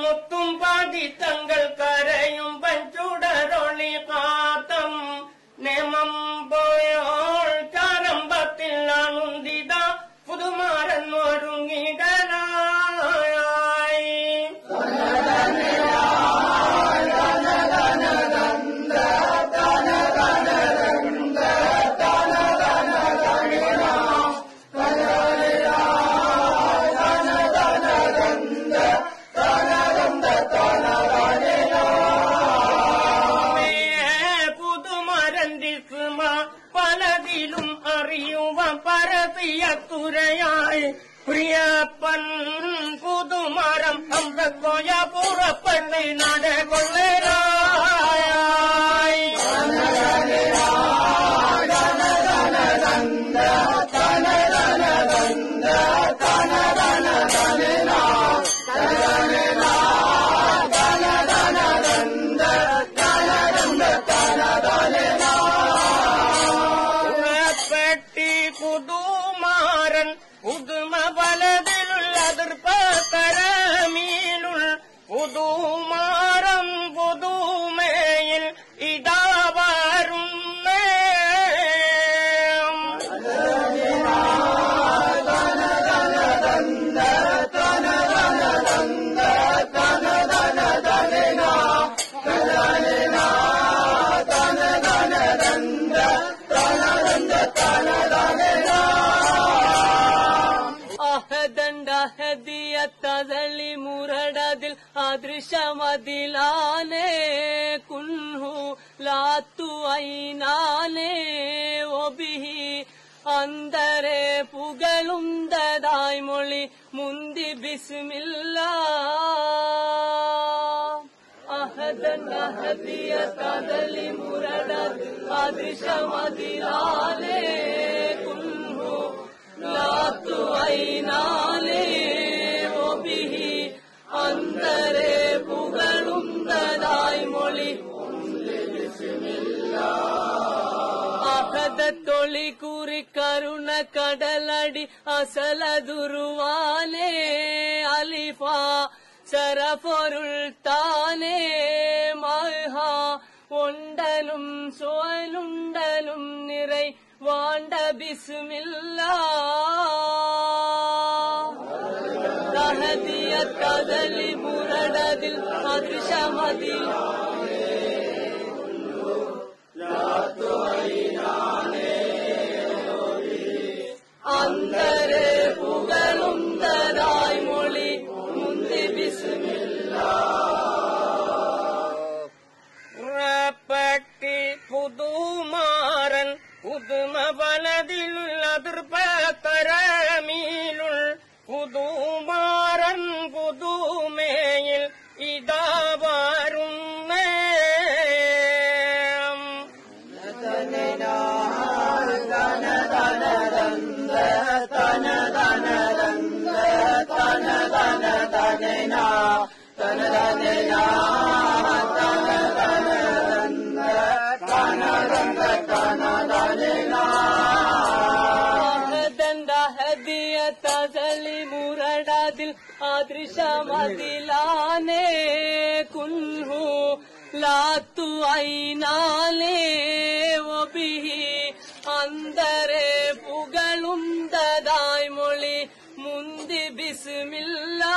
முத்தும் பாதி தங்கள் கரையும் പിയക്കുരയായി പ്രിയപ്പൻ പുതുമരം അമ്പ കൊയ പുറപ്പെട്ട് നട കൊള്ളരാ कर मिल സദൃശമതിലാനെ കുൻഹു ലാത്തു ഐനാനെ ഒബിഹി അന്തരെ പുകളുന്തതായ് മൊളി മുന്തി ബിസ്മില്ല. അഹദൻ അഹദിയ കദലി മുരട സദൃശമതിലാനെ தொழி கூறி கருண கடலடி அசல துருவானே அலிஃபா சரபொருள் தானே மல்ஹா ஒண்டலும் சோலுண்டலும் நிறை வாண்ட பிசுமில்லா. தகதிய கதலி முரடதில் அதிர்ஷமதில் തലി മുരടതിൽ അദൃശമതിലാനേ കുൻഹു ലാത്തു ഐനാലേ ഒബിഹി അന്തരെ പുകളുണ്ടതായ് മൊളി മുന്തി ബിസ്മില്ലാ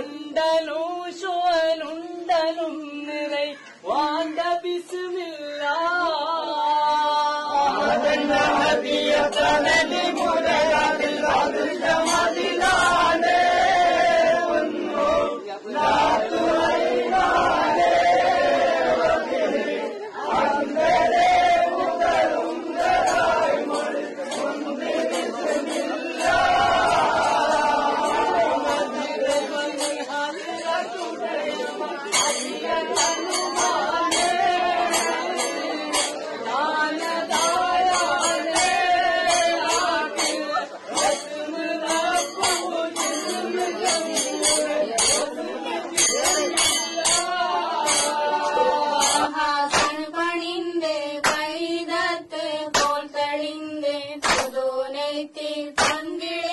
உண்டலும் சுவனுண்டலும் நிறை வாண்ட பிசுமில்லா Sunday.